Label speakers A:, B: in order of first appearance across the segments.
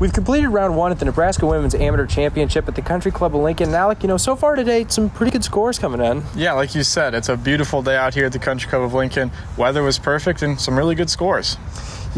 A: We've completed round one at the Nebraska Women's Amateur Championship at the Country Club of Lincoln. Alec, you know, so far today, some pretty good scores coming in.
B: Yeah, like you said, it's a beautiful day out here at the Country Club of Lincoln. Weather was perfect and some really good scores.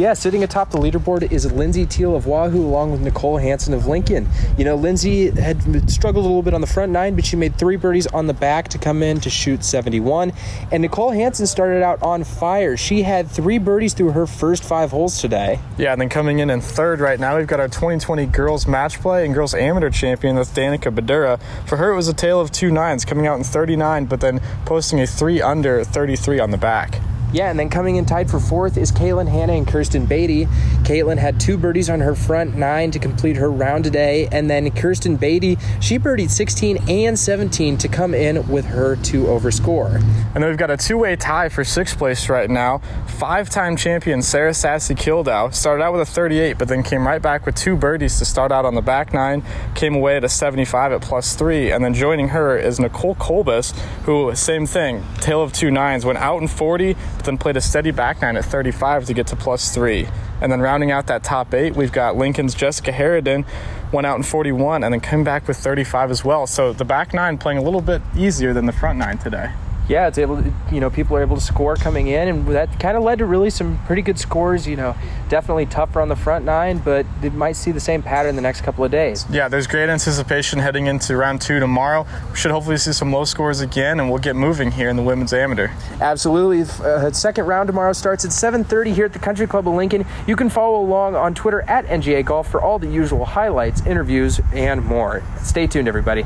A: Yeah, sitting atop the leaderboard is Lindsey Thiele of Wahoo along with Nicole Hansen of Lincoln. You know, Lindsay had struggled a little bit on the front nine, but she made three birdies on the back to come in to shoot 71. And Nicole Hansen started out on fire. She had three birdies through her first five holes today.
B: Yeah, and then coming in in third right now, we've got our 2020 girls match play and girls amateur champion. That's Danica Badura. For her, it was a tale of two nines, coming out in 39, but then posting a three under 33 on the back.
A: Yeah, and then coming in tied for fourth is Caitlin Hanna and Kirsten Beatty. Caitlin had two birdies on her front nine to complete her round today, and then Kirsten Beatty, she birdied 16 and 17 to come in with her two over score.
B: And then we've got a two way tie for sixth place right now. Five time champion Sarah Sassy Kildow started out with a 38, but then came right back with two birdies to start out on the back nine, came away at a 75 at plus three, and then joining her is Nicole Colbus, who, same thing, tale of two nines, went out in 40 but then played a steady back nine at 35 to get to plus three. And then rounding out that top eight, we've got Lincoln's Jessica Harridan, went out in 41 and then came back with 35 as well. So the back nine playing a little bit easier than the front nine today
A: yeah, it's able to, you know, people are able to score coming in, and that kind of led to really some pretty good scores. You know, definitely tougher on the front nine, but they might see the same pattern the next couple of days.
B: Yeah, there's great anticipation heading into round two tomorrow. We should hopefully see some low scores again, and we'll get moving here in the women's amateur.
A: Absolutely. Uh, second round tomorrow starts at 7:30 here at the Country Club of Lincoln. You can follow along on Twitter at NGA Golf for all the usual highlights, interviews, and more. Stay tuned, everybody.